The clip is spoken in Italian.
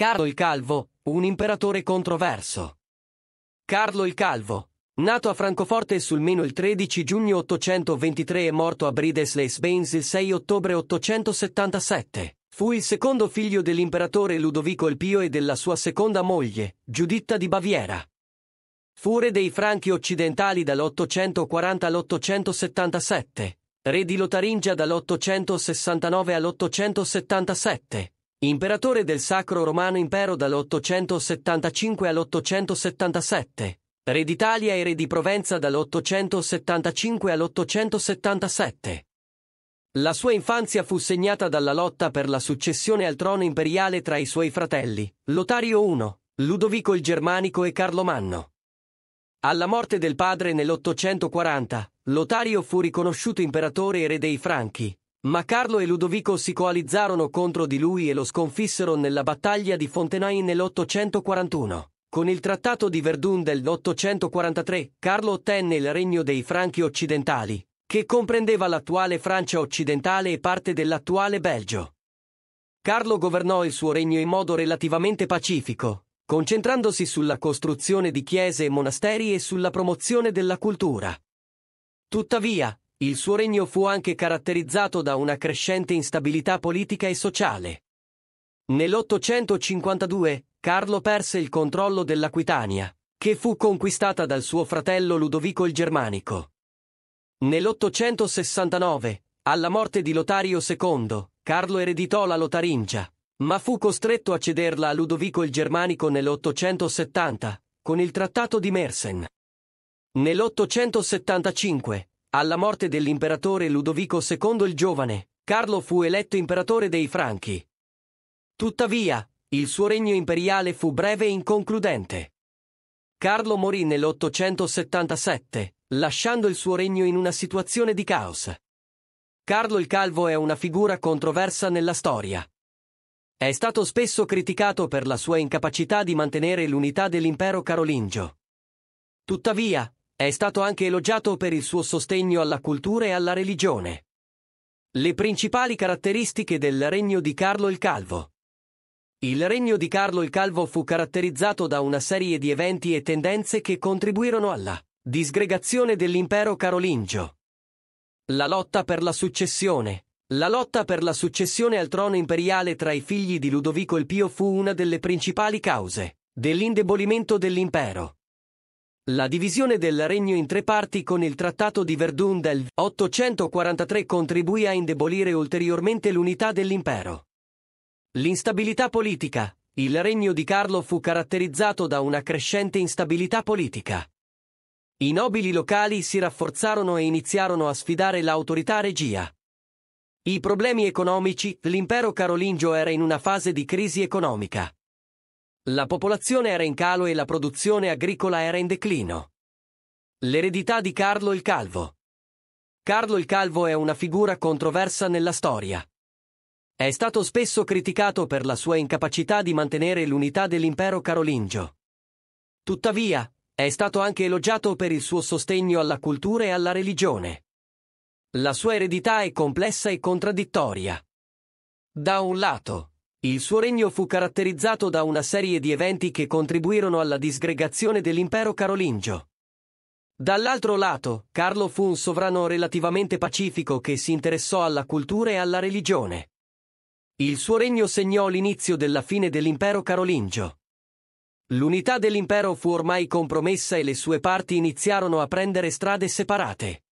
Carlo il Calvo, un imperatore controverso. Carlo il Calvo, nato a Francoforte sul Meno il 13 giugno 823 e morto a Brides-les-Bains il 6 ottobre 877, fu il secondo figlio dell'imperatore Ludovico il Pio e della sua seconda moglie, Giuditta di Baviera. Fu re dei Franchi occidentali dall'840 all'877, re di Lotaringia dall'869 all'877, imperatore del Sacro Romano Impero dall'875 all'877, re d'Italia e re di Provenza dall'875 all'877. La sua infanzia fu segnata dalla lotta per la successione al trono imperiale tra i suoi fratelli, Lotario I, Ludovico il Germanico e Carlo Manno. Alla morte del padre nell'840, Lotario fu riconosciuto imperatore e re dei Franchi, ma Carlo e Ludovico si coalizzarono contro di lui e lo sconfissero nella battaglia di Fontenay nell'841. Con il trattato di Verdun dell'843, Carlo ottenne il regno dei Franchi occidentali, che comprendeva l'attuale Francia occidentale e parte dell'attuale Belgio. Carlo governò il suo regno in modo relativamente pacifico, concentrandosi sulla costruzione di chiese e monasteri e sulla promozione della cultura. Tuttavia, il suo regno fu anche caratterizzato da una crescente instabilità politica e sociale. Nell'852, Carlo perse il controllo dell'Aquitania, che fu conquistata dal suo fratello Ludovico il Germanico. Nell'869, alla morte di Lotario II, Carlo ereditò la Lotaringia, ma fu costretto a cederla a Ludovico il Germanico nell'870, con il Trattato di Mersen. Nell'875, alla morte dell'imperatore Ludovico II il Giovane, Carlo fu eletto imperatore dei Franchi. Tuttavia, il suo regno imperiale fu breve e inconcludente. Carlo morì nell'877, lasciando il suo regno in una situazione di caos. Carlo il Calvo è una figura controversa nella storia. È stato spesso criticato per la sua incapacità di mantenere l'unità dell'impero carolingio. Tuttavia, è stato anche elogiato per il suo sostegno alla cultura e alla religione. Le principali caratteristiche del regno di Carlo il Calvo. Il regno di Carlo il Calvo fu caratterizzato da una serie di eventi e tendenze che contribuirono alla disgregazione dell'impero carolingio. La lotta per la successione, la lotta per la successione al trono imperiale tra i figli di Ludovico il Pio fu una delle principali cause dell'indebolimento dell'impero. La divisione del regno in tre parti con il Trattato di Verdun del 843 contribuì a indebolire ulteriormente l'unità dell'impero. L'instabilità politica. Il regno di Carlo fu caratterizzato da una crescente instabilità politica. I nobili locali si rafforzarono e iniziarono a sfidare l'autorità regia. I problemi economici, l'impero carolingio era in una fase di crisi economica. La popolazione era in calo e la produzione agricola era in declino. L'eredità di Carlo il Calvo. Carlo il Calvo è una figura controversa nella storia. È stato spesso criticato per la sua incapacità di mantenere l'unità dell'impero carolingio. Tuttavia, è stato anche elogiato per il suo sostegno alla cultura e alla religione. La sua eredità è complessa e contraddittoria. Da un lato, il suo regno fu caratterizzato da una serie di eventi che contribuirono alla disgregazione dell'impero carolingio. Dall'altro lato, Carlo fu un sovrano relativamente pacifico che si interessò alla cultura e alla religione. Il suo regno segnò l'inizio della fine dell'impero carolingio. L'unità dell'impero fu ormai compromessa e le sue parti iniziarono a prendere strade separate.